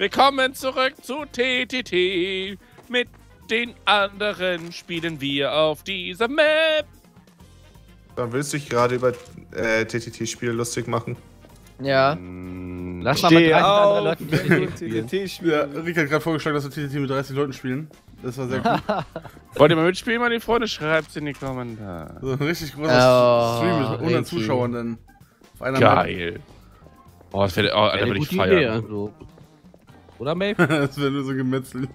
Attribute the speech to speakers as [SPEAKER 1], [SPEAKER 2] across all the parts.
[SPEAKER 1] Willkommen zurück zu TTT. Mit den anderen spielen wir auf dieser Map.
[SPEAKER 2] Dann willst du dich gerade über äh, TTT-Spiele lustig machen?
[SPEAKER 3] Ja.
[SPEAKER 4] Lass mal mit
[SPEAKER 5] Steh
[SPEAKER 4] 30
[SPEAKER 5] auf,
[SPEAKER 4] anderen Leuten
[SPEAKER 5] wenn du
[SPEAKER 4] spielen.
[SPEAKER 5] TTT
[SPEAKER 6] Ja,
[SPEAKER 5] spielst.
[SPEAKER 6] Rick hat gerade vorgeschlagen, dass wir TTT mit 30 Leuten spielen. Das war sehr cool.
[SPEAKER 1] Wollt ihr mal mitspielen, meine Freunde? Schreibt's in die Kommentare.
[SPEAKER 6] so ein richtig großer
[SPEAKER 3] Oh,
[SPEAKER 6] Stream mit 100
[SPEAKER 3] Ricky.
[SPEAKER 6] Zuschauern dann. Einer Map.
[SPEAKER 1] Geil. Oh, das werde oh, Alter,
[SPEAKER 4] Eine
[SPEAKER 1] würd ich
[SPEAKER 4] gute Idee,
[SPEAKER 1] feiern.
[SPEAKER 4] also. Oder, Maeve?
[SPEAKER 6] das wäre nur so gemetzelt.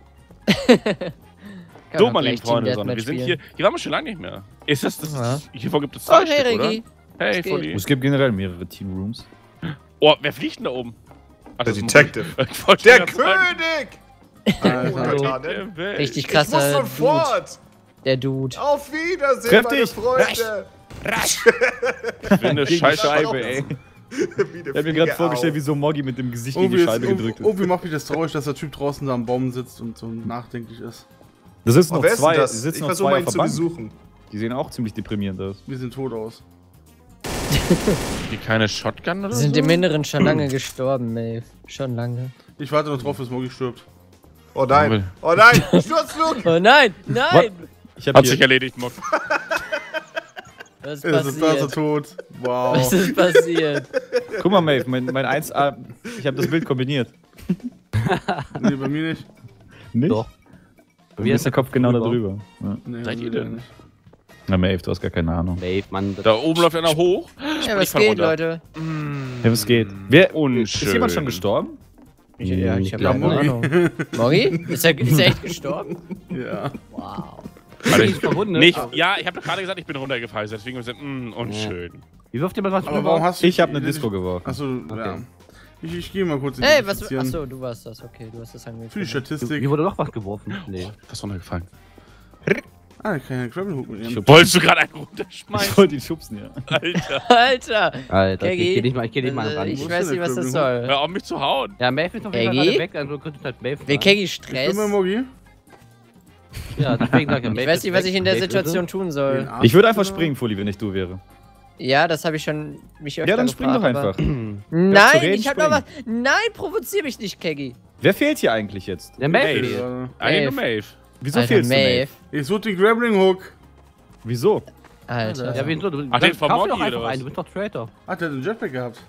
[SPEAKER 3] Team
[SPEAKER 1] Freunde, sondern wir sind hier. Hier waren wir schon lange nicht mehr. Ist das das?
[SPEAKER 3] Ja.
[SPEAKER 1] Hiervor gibt es
[SPEAKER 3] Oh,
[SPEAKER 1] zwei
[SPEAKER 3] hey,
[SPEAKER 1] Stück, oder?
[SPEAKER 3] Regi.
[SPEAKER 1] Hey? Fully.
[SPEAKER 5] Es gibt generell mehrere Teamrooms.
[SPEAKER 1] Oh, wer fliegt denn da oben? Ach,
[SPEAKER 2] Der Detective. Der König!
[SPEAKER 6] Alter.
[SPEAKER 1] Der.
[SPEAKER 3] Richtig
[SPEAKER 2] Ich muss
[SPEAKER 3] krasser Dude.
[SPEAKER 2] sofort!
[SPEAKER 3] Der Dude.
[SPEAKER 2] Auf Wiedersehen,
[SPEAKER 5] Treff
[SPEAKER 2] meine. Freunde!
[SPEAKER 1] Ich bin eine Scheiße.
[SPEAKER 5] Scheibe, ey. Ich hab mir gerade vorgestellt, wie so Moggy mit dem Gesicht gegen
[SPEAKER 6] Irgendwie,
[SPEAKER 5] die
[SPEAKER 6] ist,
[SPEAKER 5] Scheibe gedrückt
[SPEAKER 6] irgendwie,
[SPEAKER 5] ist.
[SPEAKER 6] irgendwie macht mich das traurig, dass der Typ draußen da am Baum sitzt und so nachdenklich ist.
[SPEAKER 5] Das ist
[SPEAKER 2] Oh,
[SPEAKER 5] noch zwei,
[SPEAKER 2] das?
[SPEAKER 5] es
[SPEAKER 2] Ich
[SPEAKER 5] sitzen noch
[SPEAKER 2] versuche
[SPEAKER 5] zwei
[SPEAKER 2] mal
[SPEAKER 5] auf
[SPEAKER 2] ihn
[SPEAKER 5] der
[SPEAKER 2] zu
[SPEAKER 5] Bank.
[SPEAKER 2] besuchen.
[SPEAKER 5] Die sehen auch ziemlich deprimierend aus.
[SPEAKER 6] Wir sehen tot aus.
[SPEAKER 1] Die keine Shotgun oder
[SPEAKER 3] Die
[SPEAKER 1] so?
[SPEAKER 3] sind im Inneren schon lange gestorben, Maeve. Schon lange.
[SPEAKER 6] Ich warte noch drauf, bis Mogi stirbt.
[SPEAKER 2] Oh nein! Oh nein! Sturzflug!
[SPEAKER 3] Oh nein! Nein!
[SPEAKER 5] Ich hab
[SPEAKER 1] Hat
[SPEAKER 5] hier,
[SPEAKER 1] sich erledigt, Mock.
[SPEAKER 3] Was ist
[SPEAKER 6] Er ist da so
[SPEAKER 3] passiert?
[SPEAKER 6] tot. Wow.
[SPEAKER 3] Was ist passiert?
[SPEAKER 5] guck mal, Maeve, mein, mein 1A, ich habe das Bild kombiniert.
[SPEAKER 6] nee, bei mir nicht.
[SPEAKER 5] Nicht?
[SPEAKER 4] Doch.
[SPEAKER 5] Bei mir ist der Kopf genau da
[SPEAKER 4] drüber.
[SPEAKER 5] Ja.
[SPEAKER 6] Nee,
[SPEAKER 1] Seid
[SPEAKER 6] also
[SPEAKER 1] ihr denn?
[SPEAKER 6] nicht.
[SPEAKER 5] Na, Maeve, du hast gar keine Ahnung.
[SPEAKER 4] Maeve, Mann.
[SPEAKER 1] Da oben läuft einer hoch.
[SPEAKER 3] Ja, was geht,
[SPEAKER 1] runter.
[SPEAKER 3] Leute?
[SPEAKER 5] Ja, was geht? Wer,
[SPEAKER 1] Unschön.
[SPEAKER 5] ist jemand schon gestorben?
[SPEAKER 3] Ich, ja, ich hab
[SPEAKER 4] Ja,
[SPEAKER 3] keine. Ahnung. Moggi? Ist er, ist er echt gestorben?
[SPEAKER 6] Ja.
[SPEAKER 3] Wow.
[SPEAKER 4] Ist
[SPEAKER 1] ich, nicht, ja, ich habe doch gerade gesagt, ich bin runtergefallen. Deswegen haben wir gesagt, mh, unschön.
[SPEAKER 4] Wie wirft jemand was rüber?
[SPEAKER 6] warum hast du
[SPEAKER 5] Ich habe eine Disco geworfen.
[SPEAKER 6] Achso, ja. Ich, ich gehe mal kurz in
[SPEAKER 3] Hey, was.
[SPEAKER 6] Identifizieren.
[SPEAKER 3] Achso, du warst das. Okay, du hast das
[SPEAKER 6] Für die. Statistik.
[SPEAKER 4] Wie wurde noch was geworfen? Nee.
[SPEAKER 1] Was runtergefallen?
[SPEAKER 6] Ah, ich kann ja einen Grappling-Hook mitnehmen.
[SPEAKER 1] Wolltest du gerade einen
[SPEAKER 5] Ich
[SPEAKER 1] runterschmeißen?
[SPEAKER 5] wollte ihn schubsen, ja.
[SPEAKER 1] Alter.
[SPEAKER 3] Alter!
[SPEAKER 4] Alter,
[SPEAKER 3] Keggy,
[SPEAKER 4] ich geh nicht mal, ich geh nicht mal
[SPEAKER 3] äh,
[SPEAKER 4] ran.
[SPEAKER 3] Ich weiß nicht, was das soll.
[SPEAKER 1] Hör auf mich zu hauen.
[SPEAKER 4] Ja, Maeve ist noch gerade weg, also könnte halt Maeve
[SPEAKER 3] Will. Keggy
[SPEAKER 6] Ich
[SPEAKER 3] Stress?
[SPEAKER 6] bin mal Mogi.
[SPEAKER 4] Ja, deswegen sag ich
[SPEAKER 3] Ich weiß nicht, was ich in der Situation tun soll.
[SPEAKER 5] Ich würde einfach springen, Fully, wenn ich du wäre.
[SPEAKER 3] Ja, das habe ich schon mich öfter
[SPEAKER 5] Ja, dann spring doch einfach.
[SPEAKER 3] Nein, ich hab noch was. Nein, provozier mich nicht, Keggy.
[SPEAKER 5] Wer fehlt hier eigentlich jetzt?
[SPEAKER 4] Der Maeve.
[SPEAKER 1] Nur
[SPEAKER 3] Maeve.
[SPEAKER 5] Wieso
[SPEAKER 3] Alter,
[SPEAKER 5] fehlst du, Maeve?
[SPEAKER 3] Maeve.
[SPEAKER 6] Ich suche den Grappling-Hook.
[SPEAKER 5] Wieso?
[SPEAKER 3] Alter.
[SPEAKER 4] Ja, wen so? Du,
[SPEAKER 1] Ach, den Moggy
[SPEAKER 4] doch einfach einen, du bist doch Traitor.
[SPEAKER 6] Hat der den Jetpack gehabt?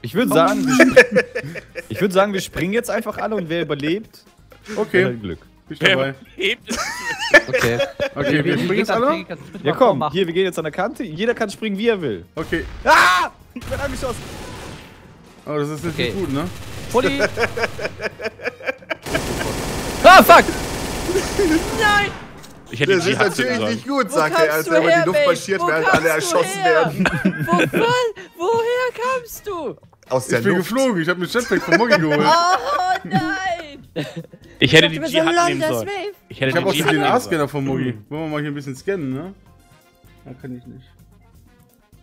[SPEAKER 5] Ich würde sagen, ich würde sagen, wir springen jetzt einfach alle und wer überlebt,
[SPEAKER 6] Okay,
[SPEAKER 5] hat Glück.
[SPEAKER 6] bin ich dabei.
[SPEAKER 4] Okay.
[SPEAKER 6] Okay, wir springen jetzt alle?
[SPEAKER 5] Ja komm, hier, wir gehen jetzt an der Kante. Jeder kann springen, wie er will.
[SPEAKER 6] Okay.
[SPEAKER 5] Ah! Ich bin angeschossen.
[SPEAKER 6] Aber das ist nicht
[SPEAKER 4] Okay.
[SPEAKER 6] gut, ne?
[SPEAKER 4] Fully!
[SPEAKER 3] Ah, fuck! Nein!
[SPEAKER 1] Ich hätte
[SPEAKER 2] Das ist natürlich nicht gut, sagt er, als er über die Luft marschiert, während alle erschossen
[SPEAKER 3] her?
[SPEAKER 2] werden.
[SPEAKER 3] Wovon? Woher kamst du?
[SPEAKER 2] Aus der
[SPEAKER 6] Ich bin
[SPEAKER 2] Luft.
[SPEAKER 6] geflogen, ich habe mir Jetpack von Mogi geholt.
[SPEAKER 3] Oh nein!
[SPEAKER 1] Ich hätte die
[SPEAKER 3] so, lol,
[SPEAKER 1] nehmen sollen. Ich hätte
[SPEAKER 6] Ich habe auch den. DNA-Scanner von Mogi. Wollen wir mal hier ein bisschen scannen, ne? Ja, kann ich nicht.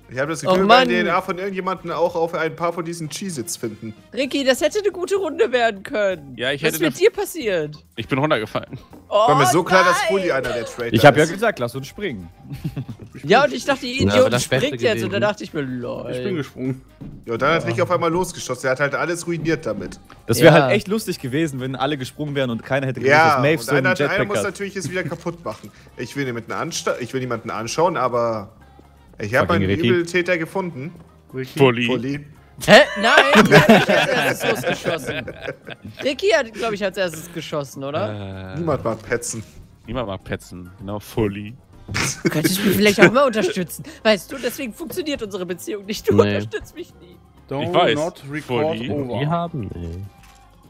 [SPEAKER 2] Ich habe das
[SPEAKER 3] Oh
[SPEAKER 2] Gefühl, wir
[SPEAKER 3] Mann.
[SPEAKER 2] werden DNA von irgendjemandem auch auf ein paar von diesen Cheez-Its finden.
[SPEAKER 3] Ricky, das hätte eine gute Runde werden können.
[SPEAKER 1] Ja, ich
[SPEAKER 3] Was
[SPEAKER 1] hätte
[SPEAKER 3] ist mit dir passiert?
[SPEAKER 1] Ich bin runtergefallen.
[SPEAKER 3] Oh,
[SPEAKER 2] War mir so klar, dass
[SPEAKER 3] nein.
[SPEAKER 2] Fully einer der Traitor
[SPEAKER 5] Ich habe ja
[SPEAKER 2] ist.
[SPEAKER 5] gesagt, lass uns springen.
[SPEAKER 3] Ja, und ich dachte, die
[SPEAKER 4] Ja,
[SPEAKER 3] Idiot
[SPEAKER 4] Beste
[SPEAKER 3] springt jetzt. Und dann dachte ich mir, lol.
[SPEAKER 6] Ich bin gesprungen.
[SPEAKER 2] Ja, und dann hat Ricky auf einmal losgeschossen. Er hat halt alles ruiniert damit.
[SPEAKER 5] Das wäre
[SPEAKER 3] Ja.
[SPEAKER 5] halt echt lustig gewesen, wenn alle gesprungen wären und keiner hätte gewusst,
[SPEAKER 2] Ja,
[SPEAKER 5] dass Maeve
[SPEAKER 2] und
[SPEAKER 5] so einen
[SPEAKER 2] einer, einer
[SPEAKER 5] Jetpack
[SPEAKER 2] muss
[SPEAKER 5] hat.
[SPEAKER 2] natürlich es wieder kaputt machen. Ich will niemanden, ansta ich will niemanden anschauen, aber ich habe einen
[SPEAKER 5] Ricky.
[SPEAKER 2] Übeltäter gefunden.
[SPEAKER 6] Ricky.
[SPEAKER 1] Fully.
[SPEAKER 2] Fully.
[SPEAKER 3] Hä? Nein, der hat mich als erstes losgeschossen. Ricky hat, glaube ich, als erstes geschossen, oder?
[SPEAKER 1] Äh,
[SPEAKER 2] Niemand mag petzen.
[SPEAKER 1] niemand mag petzen. Genau, fully.
[SPEAKER 3] Könntest du mich vielleicht auch mal unterstützen? Weißt du, deswegen funktioniert unsere Beziehung nicht. Du
[SPEAKER 4] Nee.
[SPEAKER 3] unterstützt mich nie.
[SPEAKER 6] Don't
[SPEAKER 1] Ich weiß.
[SPEAKER 6] not record.
[SPEAKER 4] Die
[SPEAKER 6] over.
[SPEAKER 4] haben. Nee.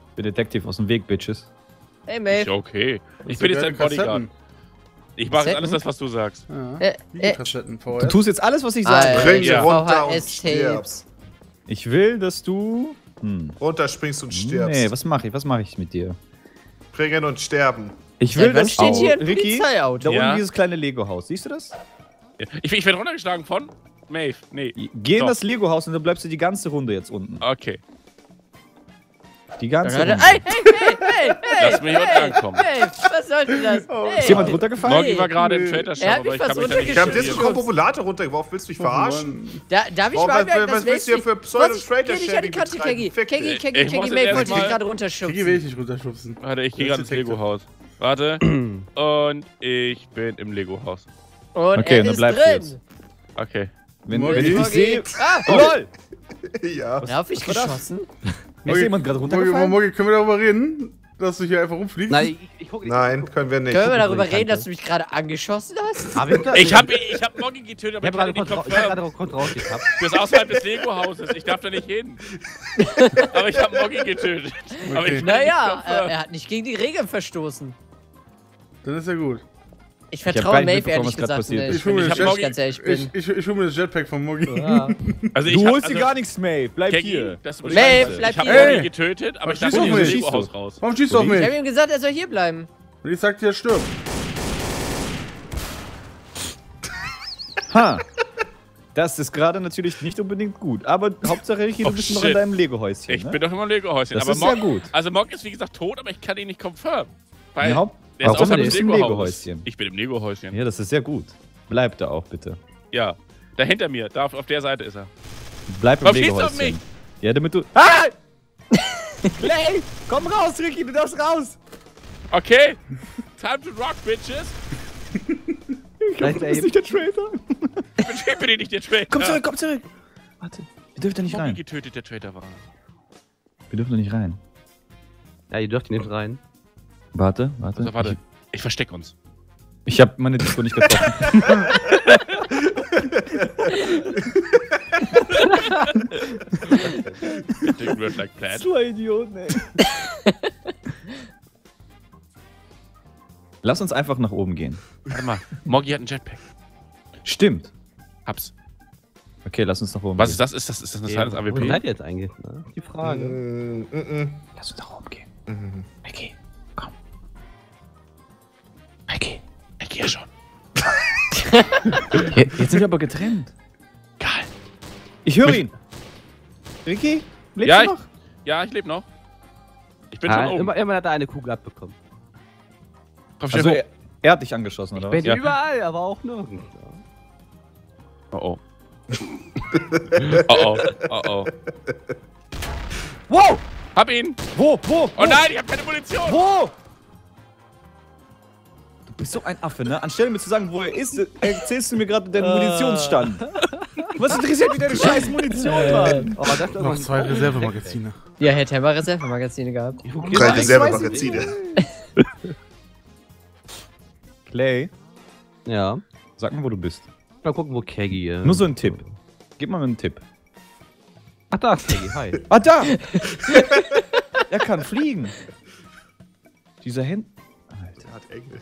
[SPEAKER 5] Ich bin Detektiv aus dem Weg, Bitches.
[SPEAKER 3] Hey,
[SPEAKER 1] Ist
[SPEAKER 3] Maeve.
[SPEAKER 1] okay. Ich bin jetzt dein Bodyguard.
[SPEAKER 6] Kassetten.
[SPEAKER 1] Ich mache jetzt alles das, was du sagst.
[SPEAKER 6] Ja.
[SPEAKER 3] Äh, äh.
[SPEAKER 5] Du tust jetzt alles, was ich sage.
[SPEAKER 2] Bring
[SPEAKER 1] Ja.
[SPEAKER 2] runter und stirbst.
[SPEAKER 5] Ich will, dass du. Hm.
[SPEAKER 2] Runter springst und stirbst.
[SPEAKER 5] Nee, was mache ich? Was mache ich mit dir?
[SPEAKER 2] Bringen und sterben.
[SPEAKER 5] Ich will,
[SPEAKER 3] Seit wann
[SPEAKER 5] dass
[SPEAKER 3] steht
[SPEAKER 5] du,
[SPEAKER 3] hier ein
[SPEAKER 5] Ricky,
[SPEAKER 3] Polizeiauto?
[SPEAKER 5] da
[SPEAKER 1] Ja.
[SPEAKER 5] unten dieses kleine Lego-Haus. Siehst du das?
[SPEAKER 1] Ich, ich werde runtergeschlagen von Maeve. Nee.
[SPEAKER 5] Geh in
[SPEAKER 1] Doch.
[SPEAKER 5] das Lego-Haus und dann bleibst du die ganze Runde jetzt unten.
[SPEAKER 1] Okay.
[SPEAKER 5] Die ganze Runde.
[SPEAKER 3] ey, hey, hey, hey, hey,
[SPEAKER 1] Lass mich unten
[SPEAKER 3] hey,
[SPEAKER 1] ankommen.
[SPEAKER 3] hey, was soll denn das? Hey.
[SPEAKER 5] Ist jemand runtergefallen?
[SPEAKER 1] Morgi war gerade im
[SPEAKER 6] Nee.
[SPEAKER 1] Trader Shop,
[SPEAKER 3] Er
[SPEAKER 1] aber ich kann mich da nicht
[SPEAKER 2] Ich hab jetzt einen Kombovolator runtergeworfen. Willst du mich verarschen?
[SPEAKER 3] Da, darf ich
[SPEAKER 2] Warum-
[SPEAKER 3] mal
[SPEAKER 2] was- was
[SPEAKER 3] das
[SPEAKER 2] willst du hier für Pseudo-Traitor-Shaming
[SPEAKER 3] Geh nicht an die Kante,
[SPEAKER 2] betreiben?
[SPEAKER 3] Keggy.
[SPEAKER 2] Fick
[SPEAKER 3] Keggy,
[SPEAKER 2] dich.
[SPEAKER 3] Keggy,
[SPEAKER 1] Ich muss
[SPEAKER 3] Keggy,
[SPEAKER 1] jetzt
[SPEAKER 3] Mate wollte mich gerade
[SPEAKER 6] Hier will
[SPEAKER 3] runterschubsen.
[SPEAKER 6] ich nicht runterschubsen.
[SPEAKER 1] Warte, ich gehe
[SPEAKER 6] Das
[SPEAKER 1] gerade ins Lego-Haus. Warte. Und ich bin im Lego-Haus.
[SPEAKER 3] Und
[SPEAKER 5] Okay,
[SPEAKER 3] er
[SPEAKER 5] dann
[SPEAKER 3] ist
[SPEAKER 5] bleibst du
[SPEAKER 3] drin.
[SPEAKER 5] jetzt.
[SPEAKER 1] Okay.
[SPEAKER 5] Wenn,
[SPEAKER 6] Morgi.
[SPEAKER 5] wenn ich dich
[SPEAKER 3] Morgi.
[SPEAKER 5] sehe.
[SPEAKER 3] Ah,
[SPEAKER 5] Oh, LOL!
[SPEAKER 2] Ja.
[SPEAKER 3] da hab ich geschossen.
[SPEAKER 5] Ist jemand gerade
[SPEAKER 6] Morgi,
[SPEAKER 5] runtergefallen?
[SPEAKER 6] Morgi, können wir darüber reden, dass du hier einfach rumfliegst?
[SPEAKER 4] Nein, ich, ich guck nicht.
[SPEAKER 2] Nein, können wir nicht.
[SPEAKER 3] Können wir darüber reden, dass du mich gerade angeschossen hast?
[SPEAKER 4] Hab ich?
[SPEAKER 1] Ich hab, ich hab Morgi getötet, aber
[SPEAKER 4] Ich
[SPEAKER 1] ich
[SPEAKER 4] hab
[SPEAKER 1] kann
[SPEAKER 4] gerade
[SPEAKER 1] ihn nicht
[SPEAKER 4] ich hab gerade kurz rausgehabt.
[SPEAKER 1] Du bist außerhalb des Lego-Hauses. Ich darf da nicht hin. aber ich hab Morgi getötet. Aber
[SPEAKER 6] Okay.
[SPEAKER 1] ich kann
[SPEAKER 3] Naja, äh, er hat nicht gegen die Regeln verstoßen.
[SPEAKER 6] Dann ist ja gut.
[SPEAKER 3] Ich vertraue Maeve ehrlich gesagt
[SPEAKER 5] passiert
[SPEAKER 3] nicht,
[SPEAKER 6] Ich
[SPEAKER 3] ich, ich
[SPEAKER 1] Morgi-
[SPEAKER 3] ganz ehrlich
[SPEAKER 6] Ich,
[SPEAKER 3] bin.
[SPEAKER 6] ich, ich hol mir das Jetpack von Morgi.
[SPEAKER 3] Ja.
[SPEAKER 1] Also
[SPEAKER 5] Du
[SPEAKER 1] ich
[SPEAKER 5] holst dir
[SPEAKER 1] also-
[SPEAKER 5] gar nichts, Maeve. Bleib
[SPEAKER 1] Keggy,
[SPEAKER 5] hier.
[SPEAKER 1] das
[SPEAKER 3] Maeve, bleib
[SPEAKER 1] Ich hab
[SPEAKER 3] hier.
[SPEAKER 1] Getötet, aber ich
[SPEAKER 6] Was
[SPEAKER 1] darf
[SPEAKER 6] schießt
[SPEAKER 1] nicht
[SPEAKER 6] du
[SPEAKER 1] aus
[SPEAKER 6] auf
[SPEAKER 1] dem
[SPEAKER 6] mich?
[SPEAKER 1] Lego-Haus raus.
[SPEAKER 6] Warum schießt du auf
[SPEAKER 5] Uli?
[SPEAKER 3] Ich
[SPEAKER 6] mich?
[SPEAKER 3] habe ihm gesagt, er soll hier bleiben.
[SPEAKER 6] Und ich sag dir, stirb.
[SPEAKER 5] Ha. Das ist gerade natürlich nicht unbedingt gut. Aber Hauptsache, Ricky, du
[SPEAKER 1] Oh,
[SPEAKER 5] bist noch in
[SPEAKER 1] shit.
[SPEAKER 5] deinem Lego-Häuschen.
[SPEAKER 1] Ich
[SPEAKER 5] ne?
[SPEAKER 1] bin doch immer im Lego-Häuschen.
[SPEAKER 5] Das
[SPEAKER 1] aber
[SPEAKER 5] ist sehr
[SPEAKER 1] Morg-
[SPEAKER 5] gut.
[SPEAKER 1] Also Morg ist wie gesagt tot, aber ich kann ihn nicht confirmen. Weil
[SPEAKER 5] Ja,
[SPEAKER 1] Der ist
[SPEAKER 5] Warum
[SPEAKER 1] außerhalb des
[SPEAKER 5] bist du im. Lego-Häuschen?
[SPEAKER 1] Ich bin im Lego-Häuschen.
[SPEAKER 5] Ja, das ist sehr gut. Bleib da auch bitte.
[SPEAKER 1] Ja. Da hinter mir, da auf, auf der Seite ist er.
[SPEAKER 5] Bleib im
[SPEAKER 1] Warum schießt du auf
[SPEAKER 5] Lego-Häuschen.
[SPEAKER 1] mich?
[SPEAKER 5] Ja, damit du. Ah! Clay! Komm raus, Ricky, du darfst raus!
[SPEAKER 1] Okay. Time to rock, bitches.
[SPEAKER 4] Vielleicht
[SPEAKER 5] Du bist nicht der Traitor.
[SPEAKER 1] Ich bin, ich nicht der Traitor.
[SPEAKER 5] Komm zurück, komm zurück! Warte, wir dürfen da nicht
[SPEAKER 1] Morgi
[SPEAKER 5] rein.
[SPEAKER 1] getötet, der Traitor war.
[SPEAKER 5] Wir dürfen da nicht rein.
[SPEAKER 4] Ja, ihr dürft hier nicht rein.
[SPEAKER 5] Warte, warte.
[SPEAKER 1] Also warte. Ich versteck uns.
[SPEAKER 5] Ich, ich habe meine Disco nicht getroffen.
[SPEAKER 1] Dick Red Like Plaid.
[SPEAKER 5] so ein Idiot, ey. Lass uns einfach nach oben gehen.
[SPEAKER 1] Warte mal. Morgi hat einen Jetpack.
[SPEAKER 5] Stimmt.
[SPEAKER 1] Hab's.
[SPEAKER 5] Okay, lass uns nach oben
[SPEAKER 1] Was
[SPEAKER 5] gehen.
[SPEAKER 1] ist das? Ist das, ist das eine Silence
[SPEAKER 4] Wo
[SPEAKER 1] AWP?
[SPEAKER 4] seid ihr jetzt eigentlich? Ne? Die Frage.
[SPEAKER 2] Mm, mm, mm.
[SPEAKER 5] Lass uns nach oben gehen.
[SPEAKER 2] Mhm.
[SPEAKER 5] Ricky,
[SPEAKER 1] Ich gehe schon.
[SPEAKER 5] Jetzt sind wir aber getrennt.
[SPEAKER 1] Geil.
[SPEAKER 5] Ich höre ihn. Ricky? Lebst
[SPEAKER 1] Ja,
[SPEAKER 5] du noch?
[SPEAKER 1] Ja, ich lebe noch. Ich bin
[SPEAKER 4] Ah,
[SPEAKER 1] schon oben.
[SPEAKER 4] immer, immer hat er eine Kugel abbekommen.
[SPEAKER 1] Komm
[SPEAKER 5] Also, er, er hat dich angeschossen, oder
[SPEAKER 4] Bin
[SPEAKER 5] was?
[SPEAKER 1] Ja.
[SPEAKER 4] überall, aber auch nirgends.
[SPEAKER 1] Oh oh. oh oh. Oh oh.
[SPEAKER 5] Wow!
[SPEAKER 1] Hab ihn!
[SPEAKER 5] Wo? Wo?
[SPEAKER 1] Oh nein, ich hab keine Munition!
[SPEAKER 5] Wo? Du bist so ein Affe, ne? Anstelle mir zu sagen, wo er ist, erzählst du mir gerade deinen Munitionsstand. Was interessiert mich deine scheiß Munition, Mann?
[SPEAKER 4] Oh, das
[SPEAKER 6] Noch zwei Reservemagazine.
[SPEAKER 3] Ja, hätte er mal Reservemagazine gehabt.
[SPEAKER 2] Drei Reservemagazine.
[SPEAKER 5] Clay,
[SPEAKER 4] Ja.
[SPEAKER 5] sag mal, wo du bist.
[SPEAKER 4] Mal gucken, wo Keggy ist.
[SPEAKER 5] Nur so ein Tipp. Gib mal einen Tipp.
[SPEAKER 4] Ach, da ist Keggy, hi.
[SPEAKER 5] Ah, da! er kann fliegen. Dieser Händ... Alter.
[SPEAKER 2] Der hat Engel.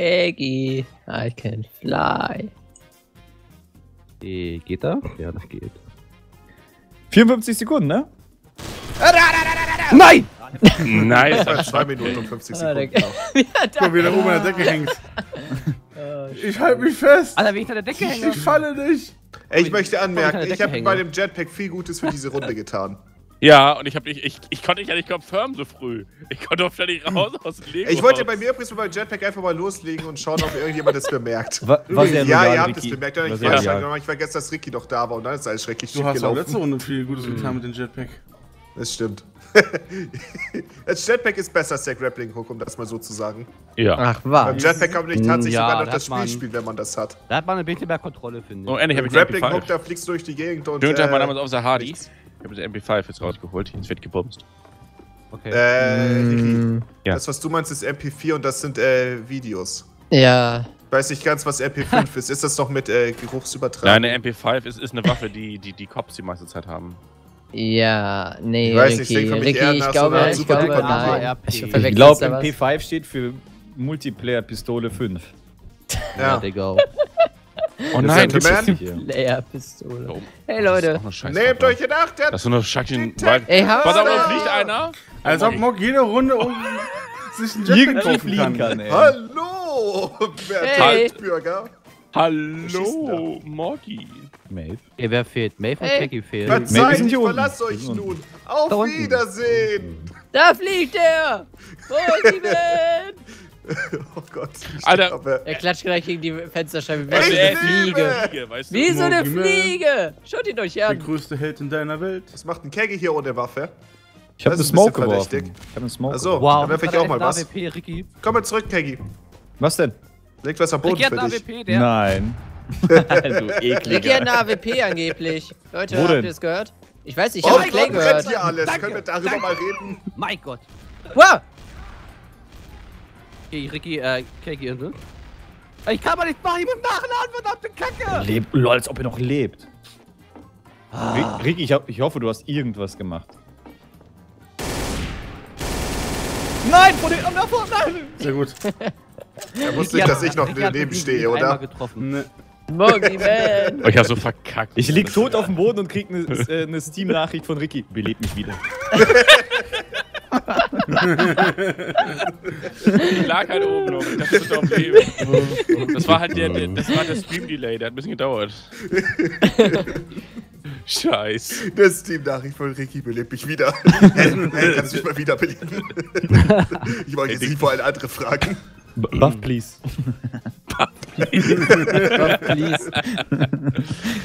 [SPEAKER 3] Keggy, I can fly.
[SPEAKER 4] Eh, Geht da? Ja, das geht.
[SPEAKER 5] 54 Sekunden, ne?
[SPEAKER 4] Nein!
[SPEAKER 1] Nice.
[SPEAKER 2] Bei 2 Minuten und 50
[SPEAKER 3] Ah,
[SPEAKER 2] Sekunden.
[SPEAKER 3] ja,
[SPEAKER 6] Guck mal, wie der oben an der Decke hängt. Ich halte mich fest.
[SPEAKER 4] Alter, wie ich an der Decke hänge.
[SPEAKER 6] Ich falle nicht.
[SPEAKER 2] Ey, ich möchte anmerken, ich habe bei dem Jetpack viel Gutes für diese Runde getan.
[SPEAKER 1] Ja, und ich hab nicht, ich, ich konnte dich ja nicht confirmen so früh. Ich konnte doch nicht raus aus dem Lego.
[SPEAKER 2] Ich wollte bei mir übrigens mit meinem Jetpack einfach mal loslegen und schauen, ob irgendjemand das bemerkt.
[SPEAKER 5] War, war sehr
[SPEAKER 2] ja,
[SPEAKER 5] loyal,
[SPEAKER 2] ihr habt es bemerkt. Ich,
[SPEAKER 5] War
[SPEAKER 2] weiß,
[SPEAKER 5] loyal.
[SPEAKER 2] ich vergesse, dass Ricky doch da war und dann ist alles schrecklich
[SPEAKER 6] Du hast auch letzte
[SPEAKER 2] gelaufen.
[SPEAKER 6] Runde viel Gutes getan mit dem Jetpack.
[SPEAKER 2] Das stimmt. das Jetpack ist besser als der Grappling Hook, um das mal so zu sagen.
[SPEAKER 1] Ja.
[SPEAKER 3] Ach,
[SPEAKER 2] Beim
[SPEAKER 3] was?
[SPEAKER 2] Jetpack kann man nicht tatsächlich
[SPEAKER 4] Ja,
[SPEAKER 2] sogar noch
[SPEAKER 4] das
[SPEAKER 2] Spiel
[SPEAKER 4] man-
[SPEAKER 2] spielen, wenn man das hat.
[SPEAKER 4] Da hat man ein bisschen mehr Kontrolle, finde
[SPEAKER 1] Oh,
[SPEAKER 4] ich.
[SPEAKER 1] endlich hab
[SPEAKER 2] Beim
[SPEAKER 1] ich
[SPEAKER 2] Grappling Hook,
[SPEAKER 1] MP5.
[SPEAKER 2] da fliegst du durch die Gegend und.
[SPEAKER 1] Dönt war
[SPEAKER 2] äh,
[SPEAKER 1] damals auf der Hardy.
[SPEAKER 2] nichts.
[SPEAKER 1] Ich habe das MP5 jetzt rausgeholt. Jetzt wird gebumst.
[SPEAKER 4] Okay.
[SPEAKER 2] Äh, Ricky,
[SPEAKER 3] Mm,
[SPEAKER 1] Ja.
[SPEAKER 2] das, was du meinst, ist MP4 und das sind äh, Videos.
[SPEAKER 3] ja,
[SPEAKER 2] Ich weiß nicht ganz, was MP5 ist. Ist das doch mit äh, Geruchsübertragung?
[SPEAKER 1] Nein, eine MP5 ist, ist eine Waffe, die, die die Cops die meiste Zeit haben.
[SPEAKER 3] ja, nee,
[SPEAKER 2] Ich weiß nicht,
[SPEAKER 3] Ricky,
[SPEAKER 2] mich eher
[SPEAKER 3] Ricky, ich glaube, ich glaube, nein. Ich
[SPEAKER 5] Ich glaube,
[SPEAKER 3] da was.
[SPEAKER 5] MP5 steht für Multiplayer Pistole 5.
[SPEAKER 4] Ja,
[SPEAKER 2] Ja.
[SPEAKER 4] Digga.
[SPEAKER 1] Oh
[SPEAKER 2] nein.
[SPEAKER 3] Player-Pistole.
[SPEAKER 1] Oh,
[SPEAKER 3] Hey,
[SPEAKER 1] ist
[SPEAKER 3] Leute.
[SPEAKER 2] Nehmt euch in Acht, der
[SPEAKER 1] Das ist so eine Schackin.
[SPEAKER 3] Ey,
[SPEAKER 1] Pass auf, da fliegt einer.
[SPEAKER 6] Als ob Mock jede Runde um sich ein Jetpack kaufen
[SPEAKER 5] fliegen
[SPEAKER 6] kann.
[SPEAKER 5] kann, ey.
[SPEAKER 2] Hallo,
[SPEAKER 3] Hey.
[SPEAKER 2] Bürger.
[SPEAKER 1] Hallo, Morgi.
[SPEAKER 5] Maeve.
[SPEAKER 4] Okay, wer fehlt? Maeve und
[SPEAKER 3] Hey.
[SPEAKER 4] Peggy fehlen.
[SPEAKER 2] Verzeiht,
[SPEAKER 5] sind
[SPEAKER 2] ich verlasse euch nun. Auf. Wiedersehen.
[SPEAKER 3] Da fliegt er! Pokémon!
[SPEAKER 2] Oh Gott.
[SPEAKER 1] Alter.
[SPEAKER 2] glaube,
[SPEAKER 3] Er klatscht gleich gegen die Fensterscheibe. Wie so eine Fliege.
[SPEAKER 1] Fliege, weißt du?
[SPEAKER 3] Wie so eine. Fliege! Schaut ihn euch
[SPEAKER 6] Der
[SPEAKER 3] an.
[SPEAKER 6] größte Held in deiner Welt.
[SPEAKER 2] Was macht ein Keggy hier ohne Waffe?
[SPEAKER 5] Ich habe eine Smoke geworfen. Ich habe eine Smoke.
[SPEAKER 2] Achso,
[SPEAKER 4] Wow,
[SPEAKER 2] dann werfe ich auch mal was.
[SPEAKER 4] AWP, Ricky.
[SPEAKER 2] Komm mal zurück, Keggy.
[SPEAKER 5] Was denn?
[SPEAKER 2] Leg was am Boden
[SPEAKER 4] Ricky hat
[SPEAKER 2] für
[SPEAKER 4] einen
[SPEAKER 2] dich.
[SPEAKER 4] AWP, der.
[SPEAKER 5] Nein. du
[SPEAKER 3] Ricky hat
[SPEAKER 5] ekliger.
[SPEAKER 3] eine AWP angeblich. Leute,
[SPEAKER 5] Wo
[SPEAKER 3] habt ihr das gehört? Ich weiß nicht,
[SPEAKER 2] Oh
[SPEAKER 3] ich habe
[SPEAKER 2] mein
[SPEAKER 3] Clay gehört.
[SPEAKER 2] hier alles.
[SPEAKER 4] Danke,
[SPEAKER 2] Können wir darüber
[SPEAKER 4] danke.
[SPEAKER 2] mal reden?
[SPEAKER 4] Mein Gott.
[SPEAKER 3] Wow!
[SPEAKER 4] Okay, Ricky, äh, und so. Ich kann mal nicht machen, ich muss nachladen, verdammte Kacke!
[SPEAKER 5] Lebt, lol, als ob er noch lebt. Ri- Ricky, ich, ich hoffe, du hast irgendwas gemacht. Nein, vor den anderen, vor, nein!
[SPEAKER 6] Sehr gut.
[SPEAKER 2] Er wusste nicht, dass ich noch daneben stehe,
[SPEAKER 4] einmal
[SPEAKER 2] oder?
[SPEAKER 4] getroffen.
[SPEAKER 6] Ne.
[SPEAKER 3] Moggy Man!
[SPEAKER 1] Oh, ich hab so verkackt.
[SPEAKER 5] Ich lieg tot auf dem Boden und krieg eine äh, eine Steam-Nachricht von Ricky. Belebt mich wieder.
[SPEAKER 1] Ich lag halt oben noch. Ich dachte, das wird auf Leben. Das war halt der, der, das war der Stream-Delay, der hat ein bisschen gedauert. Scheiß.
[SPEAKER 2] Das Team-Nachricht von Ricky belebt mich wieder. hey, hey, kannst du mich mal wieder beleben? ich wollte jetzt nicht vor allem andere fragen.
[SPEAKER 5] B Buff, please.
[SPEAKER 3] Please.